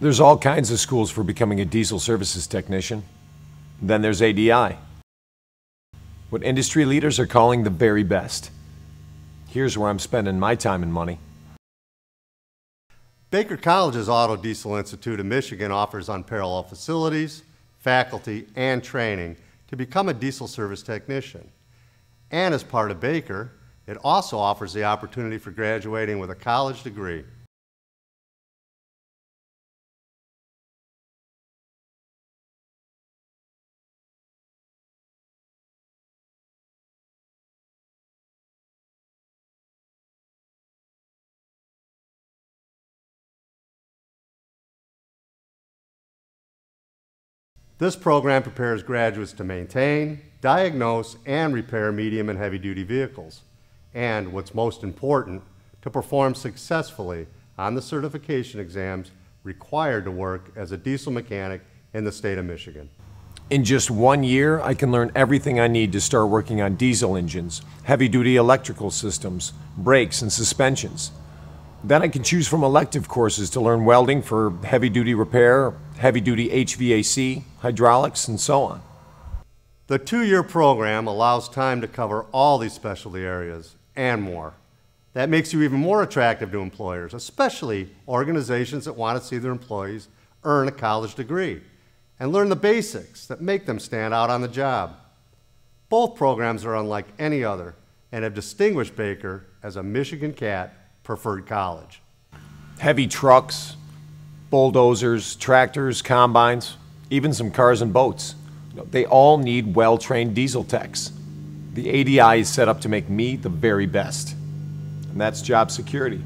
There's all kinds of schools for becoming a diesel services technician. Then there's ADI. What industry leaders are calling the very best. Here's where I'm spending my time and money. Baker College's Auto Diesel Institute of Michigan offers unparalleled facilities, faculty, and training to become a diesel service technician. And as part of Baker, it also offers the opportunity for graduating with a college degree. This program prepares graduates to maintain, diagnose, and repair medium and heavy duty vehicles. And what's most important, to perform successfully on the certification exams required to work as a diesel mechanic in the state of Michigan. In just one year, I can learn everything I need to start working on diesel engines, heavy duty electrical systems, brakes, and suspensions. Then I can choose from elective courses to learn welding for heavy duty repair, heavy duty HVAC, hydraulics, and so on. The two year program allows time to cover all these specialty areas and more. That makes you even more attractive to employers, especially organizations that want to see their employees earn a college degree and learn the basics that make them stand out on the job. Both programs are unlike any other and have distinguished Baker as a Michigan Cat preferred college. Heavy trucks, bulldozers, tractors, combines, even some cars and boats. They all need well trained diesel techs. The ADI is set up to make me the very best, and that's job security.